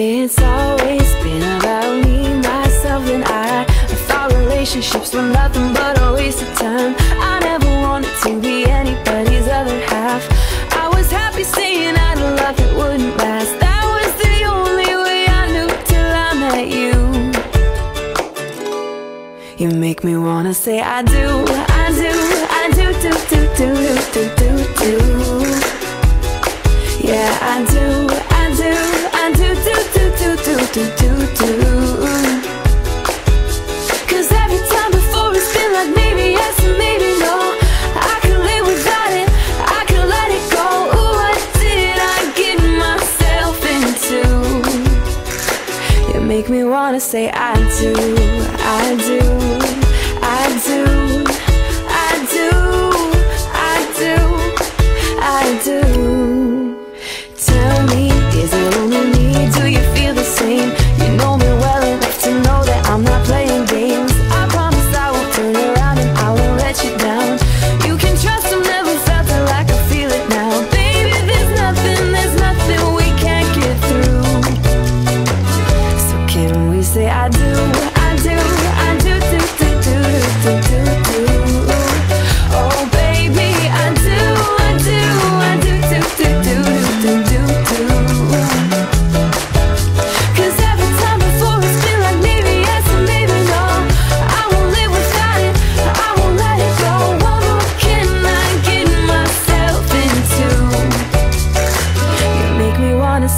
It's always been about me, myself, and I. I thought relationships were nothing but a waste of time. I never wanted to be anybody's other half. I was happy saying I'd love that wouldn't last. That was the only way I knew till I met you. You make me wanna say I do, I do, I do, do, do, do, do, do, make me wanna say I do, I do, I do, I do, I do, I do. Tell me,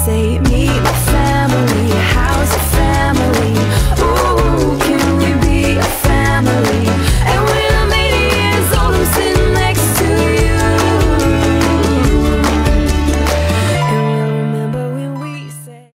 say me.